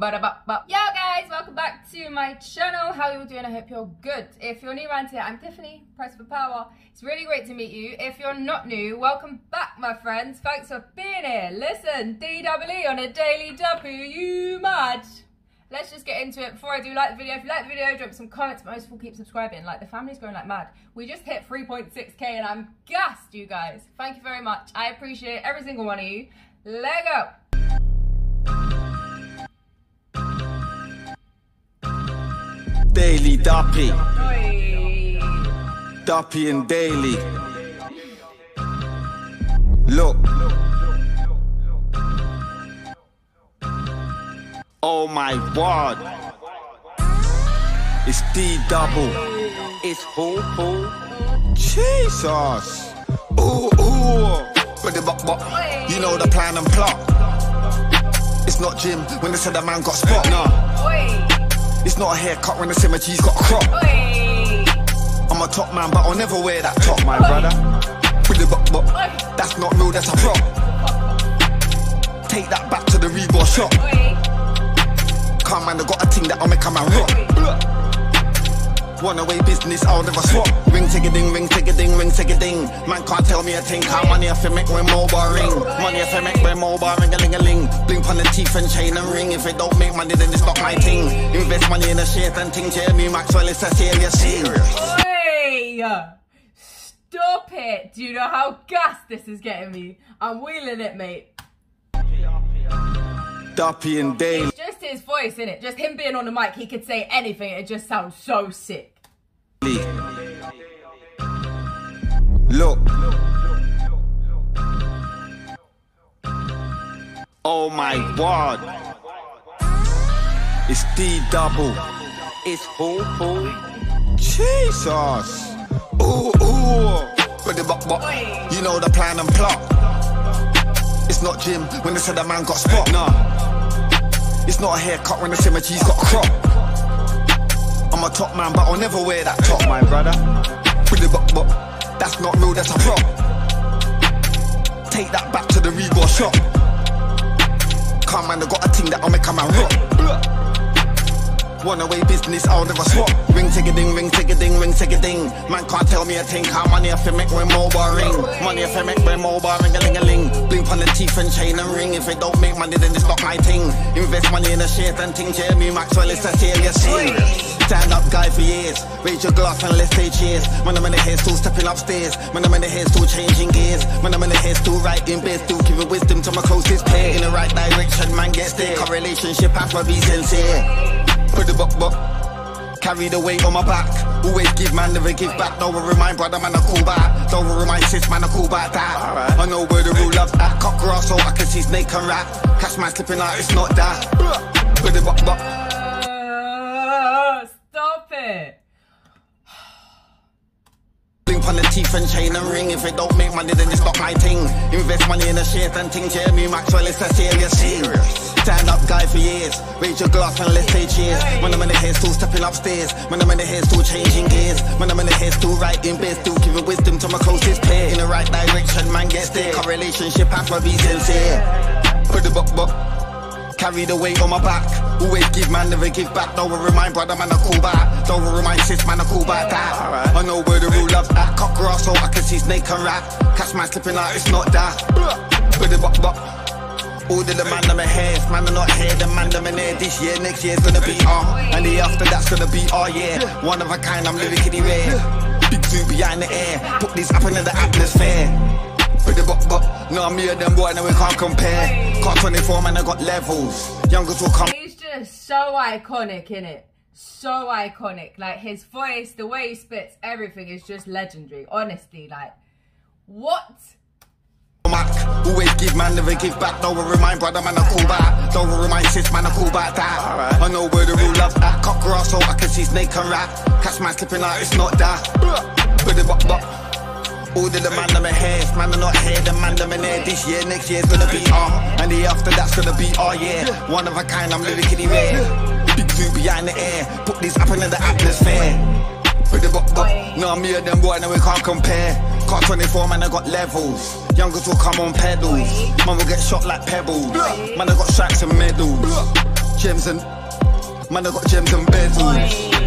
Yo guys, welcome back to my channel. How you all doing? I hope you're good. If you're new around here, I'm Tiffany, Press for Power. It's really great to meet you. If you're not new, welcome back, my friends. Thanks for being here. Listen, DWE on a daily W, you mad? Let's just get into it. Before I do, like the video. If you like the video, drop some comments. Most of all, keep subscribing. Like, the family's going like mad. We just hit 3.6k and I'm gassed, you guys. Thank you very much. I appreciate every single one of you. Let Daily Duppy, Oi. Duppy and Daily. Look. Oh my word. It's D double. It's who who? Jesus. Ooh ooh. But the buck buck. You know the plan and plot. It's not Jim when they said the man got spot. Nah. It's not a haircut when the cemetery's got a crop. I'm a top man, but I'll never wear that top, my brother. With buck buck, that's not real, that's a prop. Take that back to the Reebok shop. Come man, I got a thing that'll make a man rock. One away business, I'll never swap. Ring tig a ding, ring tig a ding, ring tig a ding. Man can't tell me a thing. How money if I make when mobile ring? Money if I make when mobile ring a ling a ling. Blink on the teeth and chain and ring. If it don't make money, then it's not my thing. Invest money in a shit and ting. Jeremy Maxwell, it's a serious serious. Oi! Stop it! Do you know how gas this is getting me? I'm wheeling it, mate. Duppy and Dale. It's just his voice, in it? Just him being on the mic, he could say anything. It just sounds so sick. Look. Oh my god. It's D double. It's who who? Jesus. Ooh ooh. But the buck buck. You know the plan and plot. It's not Jim when they said the man got spot. Nah. It's not a haircut when the cemetery's got a crop. I'm a top man, but I'll never wear that top, my brother. With the buck buck, that's not real, that's a prop. Take that back to the Reebok shop. Come man, I got a thing that'll make a man rock. One away business, I'll never swap. Ring tig a ding, ring tig a ding, tig a ding. Man can't tell me a thing. How money if I make when mobile ring? Money if I make when mobile ring a ling a ling. Blink on the teeth and chain and ring. If it don't make money, then it's not my thing. Invest money in a shit and ting. Jeremy Maxwell, it's a serious serious. Stand up guy for years. Raise your glass and let's say cheers. Man, I'm in the hair still stepping upstairs. Man, I'm in the hair still changing gears. Man, I'm in the hair still writing bed, still giving wisdom to my closest pair. In the right direction, man gets there. Correlation, have to be sincere. Put the buck buck. Carry the weight on my back. Always give man, never give back. Don't worry, my brother, man, I call back. Don't worry, my sis, man, I call back that. I know where the rule love's at. Cut grass so I can see snake and rat. Catch man slipping out, it's not that. Put the buck buck. Uh, stop it. On the teeth and chain and ring. If it don't make money, then it's not my thing. Invest money in the shit and ting. Jeremy Maxwell, it's a serious serious. Stand up guy for years. Raise your glass and let's say cheers. When I'm in the hair, still stepping upstairs. When I'm in the hair, still changing gears. When I'm in the hair, still writing bits. still giving wisdom to my closest pair. In the right direction, man gets there. Correlation, have to be sincere. Put the buck buck. Carry the weight on my back. Always give man, never give back. Don't worry, my brother, man, I call back. Don't worry, my sis, man, I call back that. I know where the rule love's at. Cut grass so I can see snake and rat. Catch man slipping out, it's not that. With the buck buck. All of the man them ahead, man are not here, the man them in there this year, next year's gonna be R, and the after that's gonna be R, yeah. One of a kind, I'm lyrically rare. Big suit behind the air, put this up into the atmosphere. With the buck buck, no, me and them boy, no, we can't compare. Got 24, man, I got levels. Youngers will come. He's just so iconic, innit? So iconic. Like his voice, the way he spits, everything is just legendary. Honestly, like, what? Mac. Always give man, never give back. Don't worry, my brother, man, I call back. Don't worry, my sis, man, I call back that. I know where the rule love's at. Cut grass so I can see snake and rat. Catch man slipping out, it's not that. All of the man them ahead, man are not here, the man them in there this year, next year's gonna be R, and the after that's gonna be R, yeah. One of a kind, I'm lyrically rare. Big suit behind the air, put this up into the atmosphere. With the buck buck, no, me and them boy, no, we can't compare. Car 24, man, I got levels. Youngers will come on pedals. Man will get shot like pebbles. Man, I got stripes and medals. Gems and man, I got gems and bezels.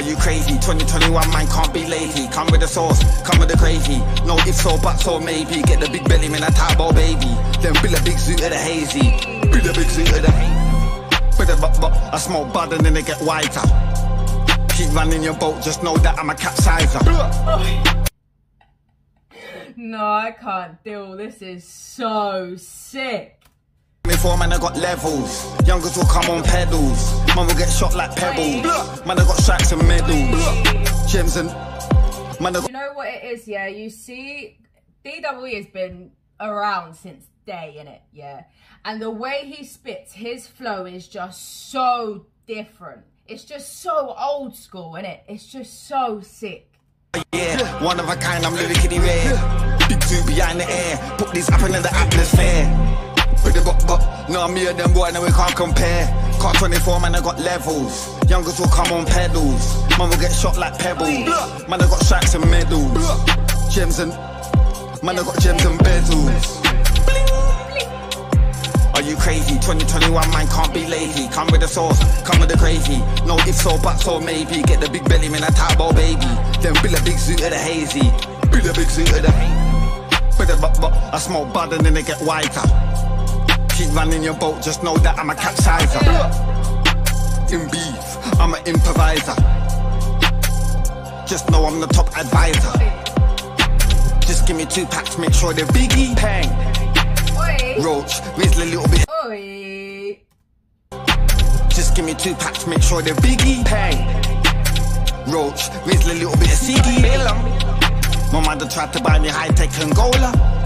Are you crazy? 2021 man can't be lazy. Come with the sauce, come with the gravy. No if so, but so maybe. Get the big belly, man, a typo baby. Then build a big zoo of the hazy. Build a big zoo of the hazy. But, but, but I smoke bud and then they get whiter. Keep running your boat, just know that I'm a capsizer. No, I can't deal. This is so sick. Before man, I got levels. Youngers will come on pedals. Man will get shot like pebbles. Man, I got stripes and medals. Gems and man, I got You know what it is, yeah? You see, DWE has been around since day, innit? Yeah. And the way he spits, his flow is just so different. It's just so old school, innit? It's just so sick. Yeah, one of a kind, I'm lyrically rare. Big two behind the air, put this up in the atmosphere. No, me and them boy, no, we can't compare. Car 24, man, I got levels. Youngers will come on pedals. Man will get shot like pebbles. Man, I got stripes and medals. Gems and, man, I got gems and bezels. Are you crazy? 2021 man can't be lazy. Come with the sauce, come with the crazy. No if so, but so maybe. Get the big belly, man, a typo baby. Then build a big zoo of the hazy. Build a big zoo of the hazy. But, I smoke bud and then they get whiter. Keep running your boat, just know that I'm a capsizer. In beef, I'm an improviser. Just know I'm the top advisor. Just give me two packs, make sure they're biggie. Pang, roach, raise a little bit. Oi! Just give me two packs, make sure they're biggie. Pang, roach, raise a little bit of ciggy. My mother tried to buy me Hi-Tec and Gola.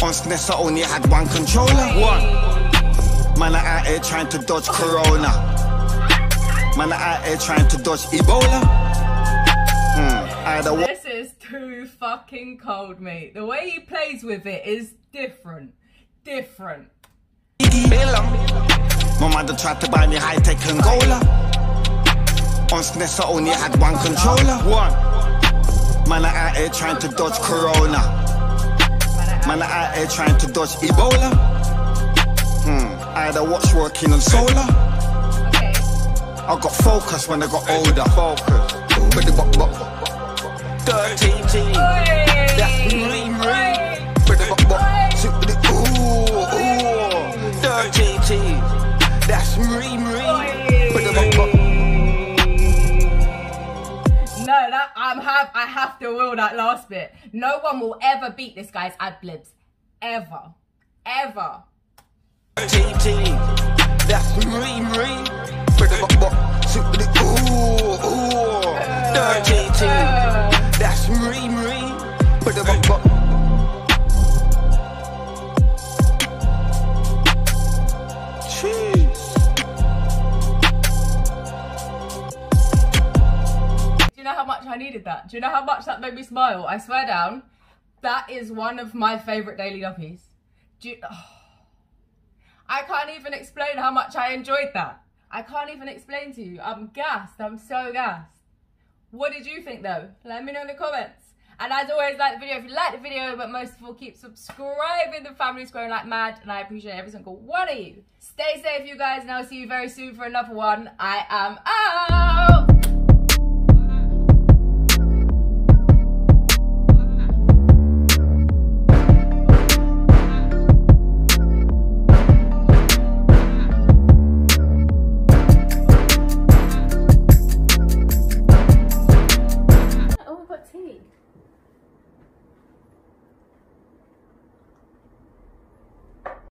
On SNES, I only had one controller. One. Man, I out here trying to dodge Corona. Man, I out here trying to dodge Ebola. Hmm. I had a This is too fucking cold, mate. The way he plays with it is different. Different. My mother tried to buy me Hi-Tec and Gola. On SNES, I only had one controller. One. Man, I out here trying to dodge Corona. Man, I out here trying to dodge Ebola. Hmm. I had a watch working on solar. I got focus when I got older. Focus. The buck. Dirty G. That's buck buck. Ooh, ooh. Dirty G. That's me, me. I'm have I have to will that last bit. No one will ever beat this guy's ad libs. Ever. Ever. That's. Much I needed that? Do you know how much that made me smile? I swear down, that is one of my favourite daily duppies. Do you, oh. I can't even explain how much I enjoyed that. I can't even explain to you. I'm gassed. I'm so gassed. What did you think though? Let me know in the comments. And as always, like the video if you like the video, but most of all, keep subscribing. The family's growing like mad, and I appreciate every single one of you. Stay safe, you guys, and I'll see you very soon for another one. I am out.